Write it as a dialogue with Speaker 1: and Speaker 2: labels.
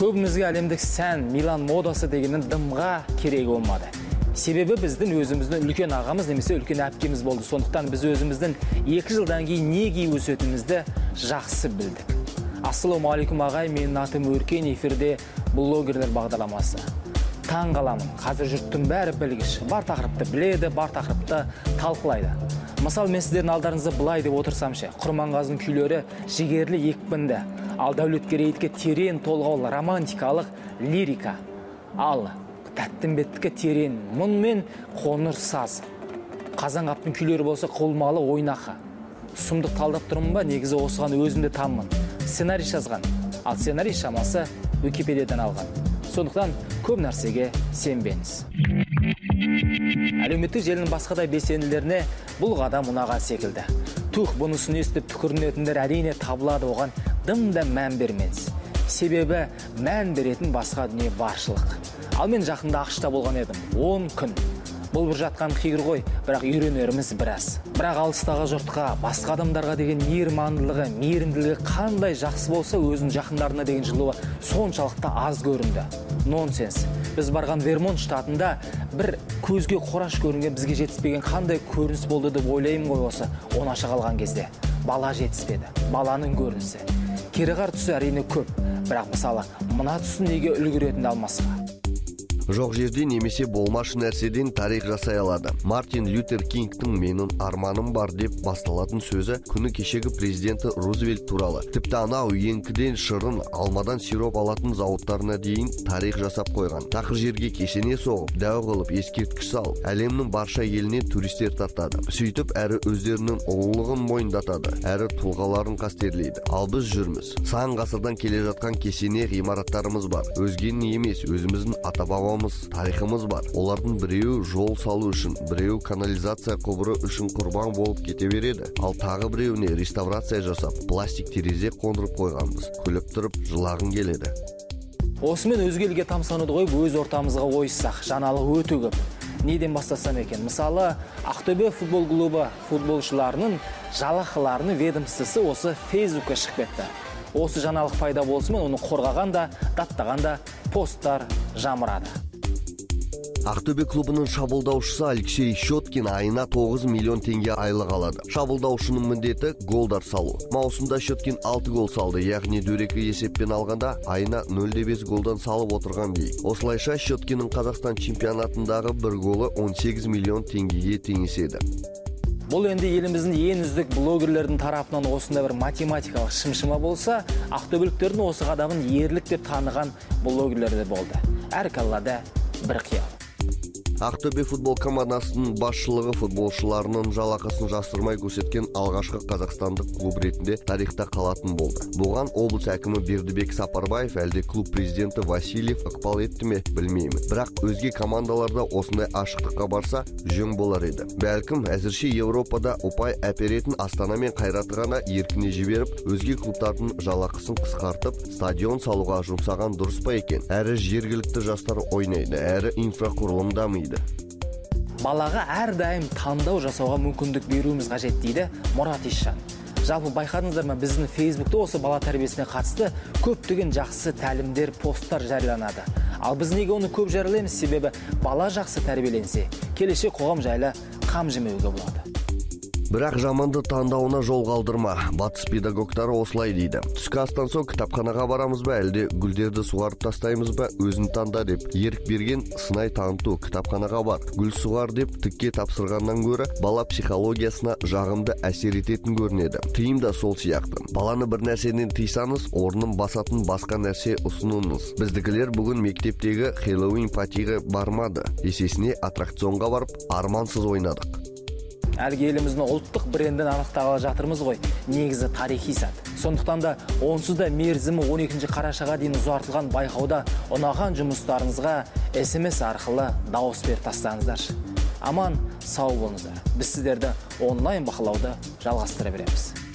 Speaker 1: көбімізге әлемдік сән милан модасы дегеннің дымға керегі болмады. Себебі біздің өзіміздің үлкен ағамыз немесе үлкен әпкеміз болды. Сондықтан біз өзіміздің екі жылдан кейін не киіп өсетінімізді жақсы білдік. Ассалаумағалейкум ағай менің атым өркен эфирде блогерлер бағдарламасы. Таң қаламын. Қазір жұрттың бәрі білгіш бар тақырыпты біледі бар тақырыпты талқылайды. Мысалы мен сіздердің алдарыңызда былай деп отырсам ше құрманғазының күйлері жігерлі екпінді. Ал дәулеткерейдікі терең толғаулы романтикалық лирика. Ал тәттімбеттікі терең мұң мен қоңыр саз. Қазанғаптың күйлері болса құбылмалы ойнақы. Сұмдық талдап тұрмын ба? Негізі осыған өзім де таммын сценарий жазған. Ал сценарий шамасы википедиядан алған. Сондықтан көп нәрсеге сенбеңіз. Әлеуметтік желінің басқа да белсенділеріне бұл қадам ұнаған секілді. Тух бұнысын естіп түкірінетіндер әрине табылады оған дым да мән бермеңіз. Себебі мән беретін басқа дүние баршылық. Ал мен жақында ақшта болған едім. 10 күн. Бұл бір жатқан қиыр ғой бірақ үйренеріміз біраз. Бірақ алыстағы жұртқа басқа адамдарға деген мейірмандылығы мейірімділігі қандай жақсы болса өзінің жақындарына деген жылуы соншалықты аз көрінді. Нонсенс. Біз барған вермонт штатында бір көзге қораш көрінген бізге жетіспеген қандай көрініс болды деп ойлаймын ғой осы оңаша қалған кезде. Бала жетіспеді баланың көрінісі. Кереғар тұсы әрине көп бірақ мысалы мына тұсын неге үлгеретінді алмасқа?
Speaker 2: Жоқ жерде немесе болмашы нәрседен тарих жасай алады. Мартин лютер кингтің менің арманым бар деп басталатын сөзі күні кешегі президенті рузвельт туралы. Тіпті анау еңкіден шырын алмадан сироп алатын зауыттарына дейін тарих жасап қойған. Тақыр жерге кесене соғып дәу қылып ескерткіш салып әлемнің барша елінен туристер тартады. Сөйтіп әрі өздерінің ұлылығын мойындатады әрі тұлғаларын қастерлейді. Ал біз жүрміз. Сан ғасырдан келе жатқан кесене ғимараттарымыз бар. Өзгенің емес өзіміздің ата бабамыз тарихымыз бар. Олардың біреуі жол салу үшін біреуі канализация құбыры үшін құрбан болып кете береді. Ал тағы біреуіне реставрация жасап пластик терезе қондырып қойғанбыз. Күліп тұрып жылағың келеді.
Speaker 1: Осымен өзге елге тамсануды қойып өз ортамызға ойыссақ жаңалық өте көп. Неден бастасам екен? Мысалы ақтөбе футбол клубы футболшыларының жалақыларының ведомствосы осы фейсбукқа шығып кетті. Осы жаңалық пайда болысымен оны қорғаған да даттаған да посттар жамырады.
Speaker 2: Ақтөбе клубының шабуылдаушысы алексей щеткин айына 9 миллион теңге айлық алады. Шабуылдаушының міндеті голдар салу. Маусымда щеткин 6 гол салды яғни дөрекі есеппен алғанда айына 0,5 голдан салып отырған дейік осылайша щеткиннің қазақстан чемпионатындағы бір голы 18 миллион теңгеге теңеседі.
Speaker 1: Бұл енді еліміздің ең үздік блогерлердің тарапынан осындай бір математикалық шымшыма болса ақтөбеліктердің осы қадамын ерлік деп таныған блогерлер де болды. Әр қалада бір қиял
Speaker 2: ақтөбе футбол командасының басшылығы футболшыларының жалақысын жасырмай көрсеткен алғашқы қазақстандық клуб ретінде тарихта қалатын болды. Бұған облыс әкімі бердібек сапарбаев әлде клуб президенті васильев ықпал етті ме білмеймін. Бірақ өзге командаларда осындай ашықтыққа барса жөн болар еді. Бәлкім әзірше еуропада ұпай әперетін астана мен қайраты ғана еркіне жіберіп өзге клубтардың жалақысын қысқартып стадион салуға жұмсаған дұрыс па екен? Әрі жергілікті жастар ойнайды әрі инфрақұрылым дамиды.
Speaker 1: Балаға әрдайым таңдау жасауға мүмкіндік беруіміз қажет дейді мұрат исжан жалпы байқадыңыздар ма біздің фейсбукта осы бала тәрбиесіне қатысты көптеген жақсы тәлімдер посттар жарияланады. Ал біз неге оны көп жариялаймыз? Себебі бала жақсы тәрбиеленсе келешек қоғам жайлы қам жемеуге болады.
Speaker 2: Бірақ жаманды таңдауына жол қалдырма. Батыс педагогтары осылай дейді. Түскі астан соң кітапханаға барамыз ба әлде гүлдерді суарып тастаймыз ба өзің таңда деп. Ерік берген сынай таныту кітапханаға бар. Гүл суғар деп тікке тапсырғаннан гөрі бала психологиясына жағымды әсер ететін көрінеді. Тыйым да сол сияқты. Баланы бір нәрседен тыйсаңыз орнын басатын басқа нәрсе ұсыныңыз. Біздікілер бүгін мектептегі хэллоуин патиға бармады. Есесіне аттракционға барып армансыз ойнадық.
Speaker 1: Әлгі еліміздің ұлттық брендін анықтағалы жатырмыз ғой. Негізі тарихи сәт. Сондықтан да онсыз да мерзімі 12 қарашаға дейін ұзартылған байқауда ұнаған жұмыстарыңызға смс арқылы дауыс беріп тастаңыздаршы. Аман сау болыңыздар. Біз сіздерді онлайн бақылауды жалғастыра береміз.